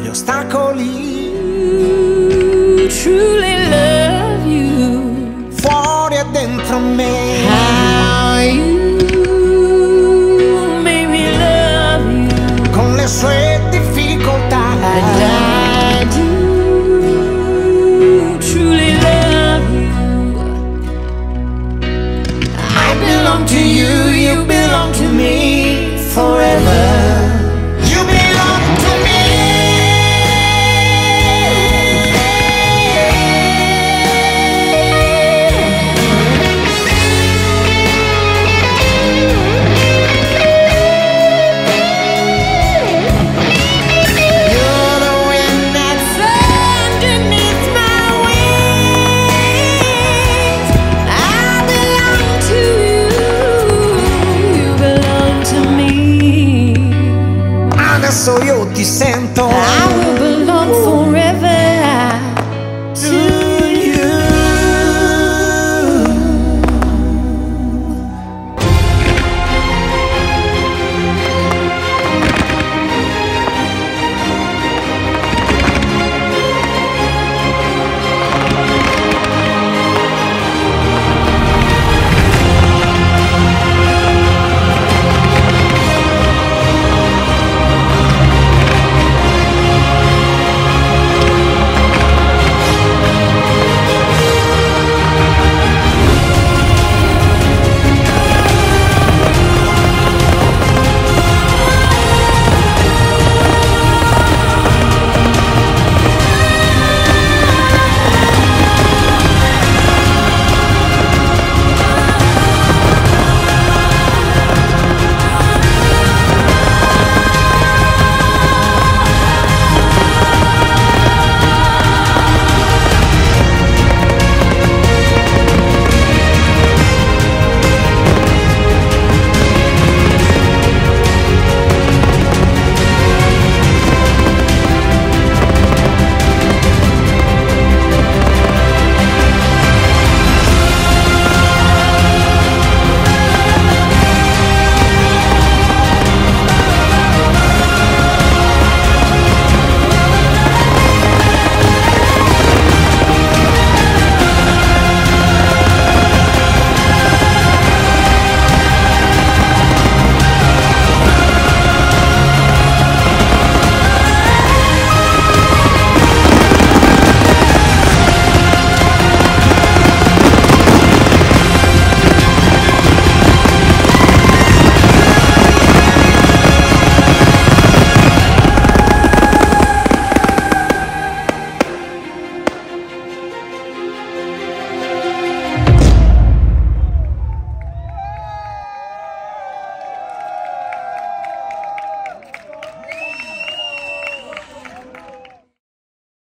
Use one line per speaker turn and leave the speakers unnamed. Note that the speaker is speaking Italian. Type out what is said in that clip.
gli ostacoli.
Truly love you.
Fuori e dentro me. addosso io ti sento.